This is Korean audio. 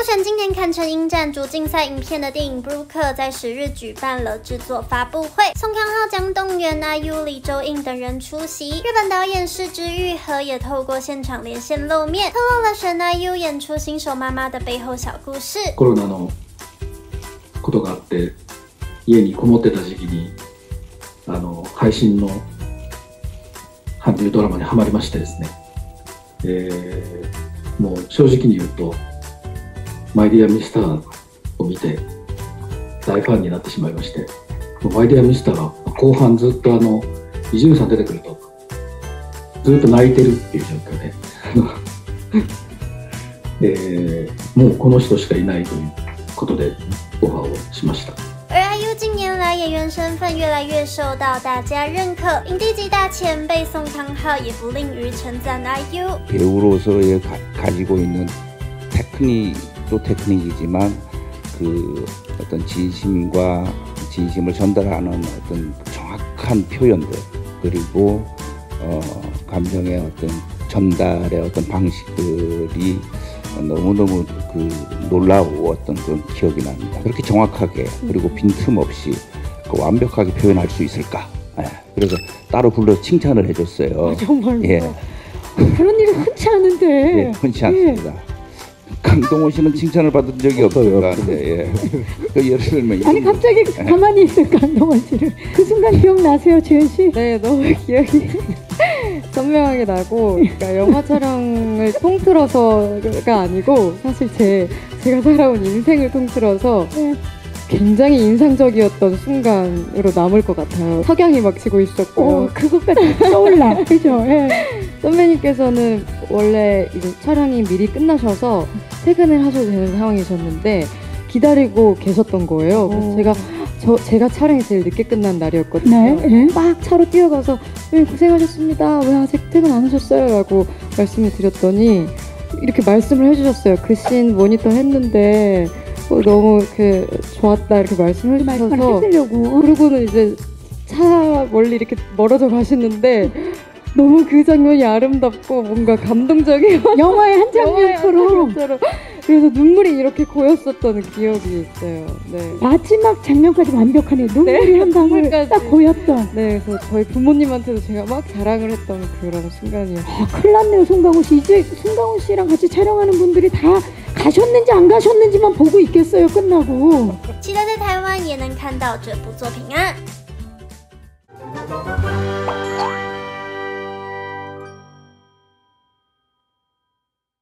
入选今年坎城影展主竞赛影片的电影《布鲁克》在十日举办了制作发布会，宋康昊将动员 IU、李周印等人出席。日本导演是之愈和也透过现场连线露面，透露了选 IU 演出新手妈妈的背后小故事。コロナのことがあって家にこもってた時期にあの配信の韓流ドラマにはまりましてですね、えー、もう正直に言うと マイディアミスターを見て大ファンになってしまいましてマイディアミスターが後半ずっとあの伊集院さん出てくるとずっと泣いてるっていう状況でえー、もうこの人しかいないということでオファーをしました。而 IU 近年来演员身份越来越受到大家认可，影帝级大前辈宋康昊也不吝于称赞 IU。 배우로서의 가, 가지고 있는 테크닉 도 테크닉이지만 그 어떤 진심과 진심을 전달하는 어떤 정확한 표현들 그리고 어, 감정의 어떤 전달의 어떤 방식들이 너무너무 그 놀라웠던 그런 기억이 납니다. 그렇게 정확하게 그리고 빈틈없이 그 완벽하게 표현할 수 있을까? 예, 그래서 따로 불러 칭찬을 해줬어요. 아, 정말로. 예. 그런 일이 흔치 않은데. 예, 흔치 않습니다. 강동원 씨는 칭찬을 받은 적이 없어요. 네, 예. 그 예를 들면 아니 갑자기 가만히 있을 강동원 씨를 그 순간 기억나세요, 주현 씨? 네, 너무 기억이 선명하게 나고 그러니까 영화 촬영을 통틀어서가 아니고 사실 제 제가 살아온 인생을 통틀어서 네. 굉장히 인상적이었던 순간으로 남을 것 같아요. 석양이 막 지고 있었고 어, 그것까지 떠올라. 그죠? 예. 선배님께서는 원래 이제 촬영이 미리 끝나셔서 퇴근을 하셔도 되는 상황이셨는데 기다리고 계셨던 거예요. 그래서 오. 제가 저 제가 촬영이 제일 늦게 끝난 날이었거든요. 네. 예. 막 차로 뛰어가서 왜 고생하셨습니다. 왜 아직 퇴근 안 하셨어요? 라고 말씀을 드렸더니 이렇게 말씀을 해주셨어요. 그 씬 모니터 했는데 어, 너무 그 좋았다 이렇게 말씀을 말씀을 해주셔서. 그러고는 이제 차 멀리 이렇게 멀어져 가시는데 너무 그 장면이 아름답고 뭔가 감동적이어 영화의 한 장면처럼 장면처럼 그래서 눈물이 이렇게 고였었던 기억이 있어요. 네. 마지막 장면까지 완벽하네. 눈물이 네, 한 방울 눈물까지. 딱 고였던. 네, 그래서 저희 부모님한테도 제가 막 자랑을 했던 그런 순간이었어요. 아, 큰일 났네요, 송강호 씨. 이제 송강호 씨랑 같이 촬영하는 분들이 다 가셨는지 안 가셨는지만 보고 있겠어요, 끝나고.期待在台湾也能看到这部作品啊！